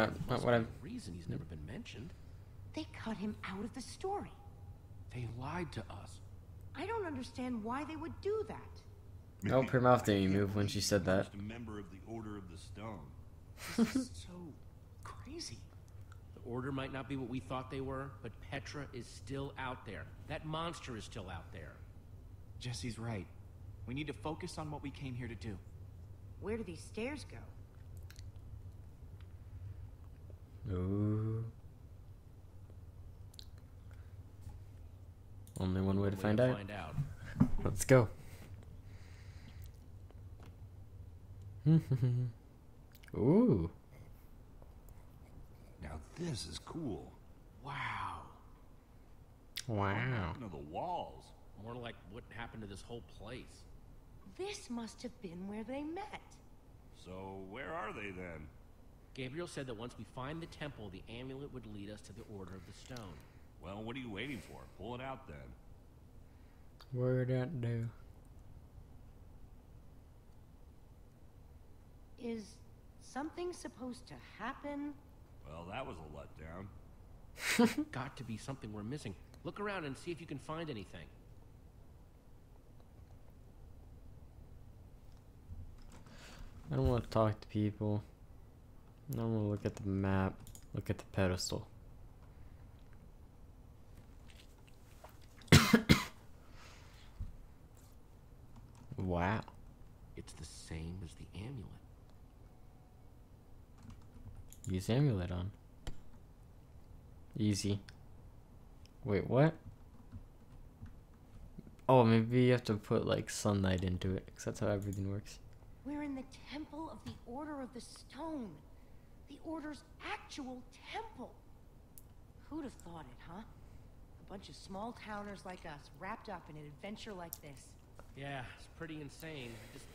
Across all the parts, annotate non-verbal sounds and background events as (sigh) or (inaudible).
Uh, not, not what I'm. reason he's never been mentioned. They cut him out of the story. They lied to us. I don't understand why they would do that. Oh, (laughs) her mouth didn't move when she said that. A member of the Order of the Stone. This is (laughs) so crazy. The Order might not be what we thought they were, but Petra is still out there. That monster is still out there. Jesse's right. We need to focus on what we came here to do. Where do these stairs go? Ooh. Only one way to Way find out. Find out. Let's go. (laughs) Ooh. Now this is cool. Wow. Wow. You know the walls. More like what happened to this whole place. This must have been where they met. So where are they then? Gabriel said that once we find the temple, the amulet would lead us to the Order of the Stone. Well, what are you waiting for? Pull it out then. Word out do. Is something supposed to happen? Well, that was a letdown. (laughs) Got to be something we're missing. Look around and see if you can find anything. I don't want to talk to people. I don't want to look at the map. Look at the pedestal. (coughs) wow. It's the same as the amulet. Use amulet on. Easy. Wait, what? Oh, maybe you have to put like sunlight into it, because that's how everything works. We're in the temple of the Order of the Stone. The Order's actual temple. Who'd have thought it, huh? A bunch of small towners like us wrapped up in an adventure like this. Yeah, it's pretty insane. I just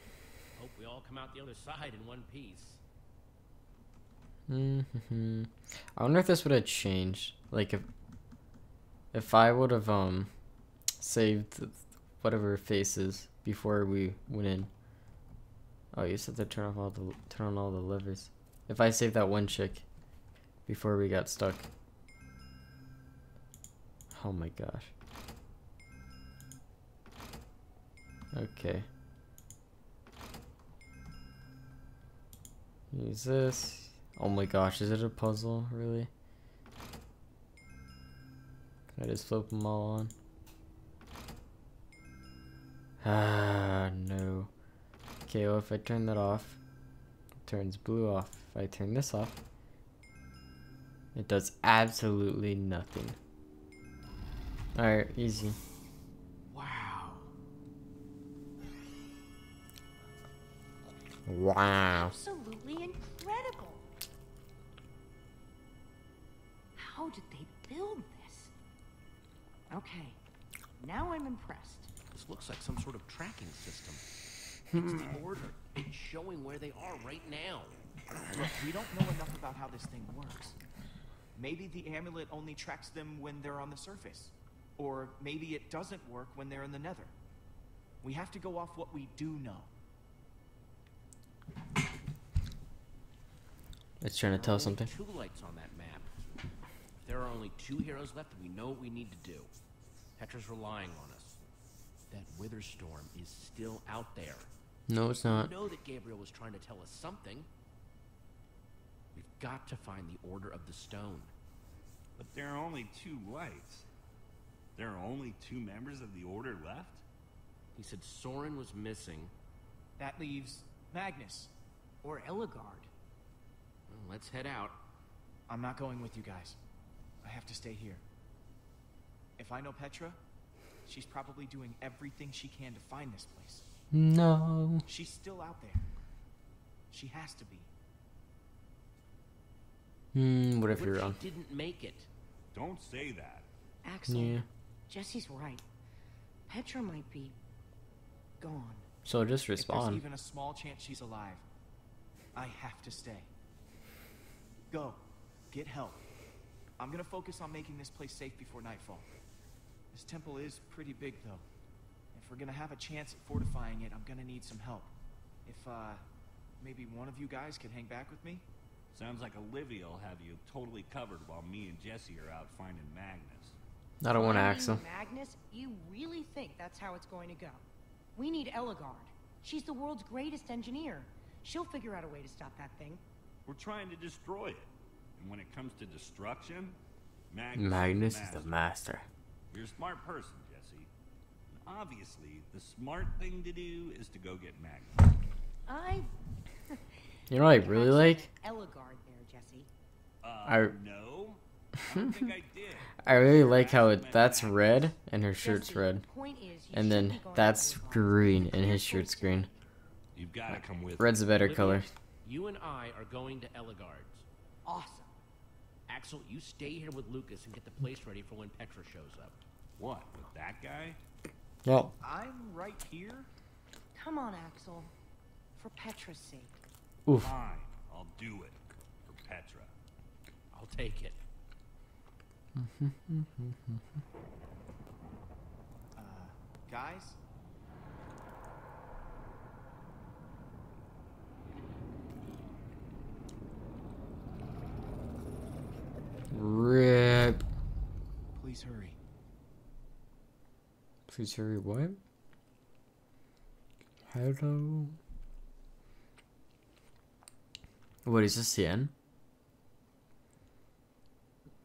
hope we all come out the other side in one piece. Mm hmm. I wonder if this would have changed. Like if if I would have um saved whatever faces before we went in. Oh, you said to turn off all the turn on all the levers. If I save that one chick before we got stuck. Oh my gosh. Okay. Use this. Oh my gosh, is it a puzzle, really? Can I just flip them all on? Ah, no. Okay, well, if I turn that off, turns blue off. If I turn this off, it does absolutely nothing. Alright, easy. Wow. Wow. Absolutely incredible. How did they build this? Okay, now I'm impressed. This looks like some sort of tracking system. Hmm. It's the Order. It's showing where they are right now. Look, we don't know enough about how this thing works. Maybe the amulet only tracks them when they're on the surface. Or maybe it doesn't work when they're in the nether. We have to go off what we do know. It's trying to There are tell only something. Two lights on that map. If there are only two heroes left, we know what we need to do. Petra's relying on us. That Wither Storm is still out there. No, it's not. We not. know that Gabriel was trying to tell us something. We've got to find the Order of the Stone. But there are only two lights. There are only two members of the Order left? He said Soren was missing. That leaves Magnus. Or Ellegaard. Well, let's head out. I'm not going with you guys. I have to stay here. If I know Petra, she's probably doing everything she can to find this place. No. She's still out there. She has to be. Hmm, what if What you're if wrong? she didn't make it? Don't say that. Axel, Yeah. Jesse's right. Petra might be gone. So just If there's even a small chance she's alive, I have to stay. Go. Get help. I'm gonna focus on making this place safe before nightfall. This temple is pretty big, though. If we're gonna have a chance at fortifying it, I'm gonna need some help. If, uh, maybe one of you guys could hang back with me? Sounds like Olivia will have you totally covered while me and Jesse are out finding Magnus. I don't want to Finding axe him. Magnus, you really think that's how it's going to go? We need Ellegaard. She's the world's greatest engineer. She'll figure out a way to stop that thing. We're trying to destroy it. And when it comes to destruction, Magnus, Magnus is is the the master. master. You're a smart person, Jesse. And obviously, the smart thing to do is to go get Magnus. I (laughs) You know what I really like? Ellegaard there, Jesse. Uh, I- no. I don't think I did. (laughs) I really like how it that's red and her shirt's red. the point is, you And then that's green and his shirt's green. You've got to come with. Red's a better color. You and I are going to Ellegaard's. Awesome. Axel, you stay here with Lukas and get the place ready for when Petra shows up. What, with that guy? Well, I'm right here. Come on, Axel. For Petra's sake. oof. Fine, I'll do it. For Petra. I'll take it. Mm-hmm, mm-hmm, mm-hmm. Uh, guys, Hurry. What? Hello. What is this the end?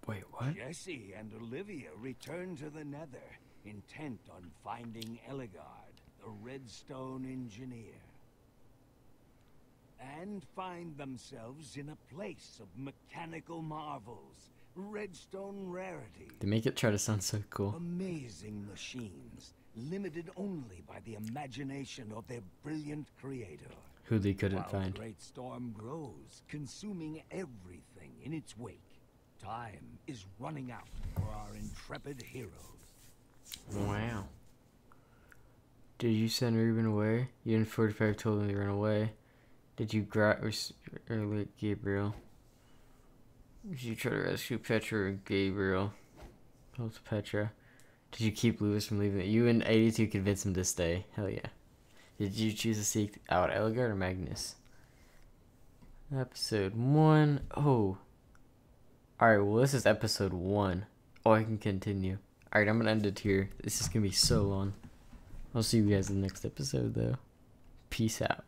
Wait, what? Jesse and Olivia return to the Nether, intent on finding Ellegaard, the Redstone engineer. And find themselves in a place of mechanical marvels, redstone rarities, They make it try to sound so cool. amazing machines, limited only by the imagination of their brilliant creator. Who they couldn't While find. great storm grows, consuming everything in its wake. Time is running out for our intrepid heroes. Wow. Did you send Reuben away? You and 45 told him to run away. Did you grab early Gabriel? Did you try to rescue Petra or Gabriel? Both Petra. Did you keep Lewis from leaving? You and 82 convinced him to stay. Hell yeah. Did you choose to seek out Ellegaard or Magnus? Episode 1. Oh. Alright, well, this is episode 1. Oh, I can continue. Alright, I'm gonna end it here. This is gonna be so long. I'll see you guys in the next episode, though. Peace out.